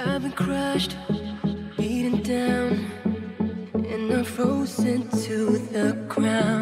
I've been crushed, beaten down, and I'm frozen to the ground.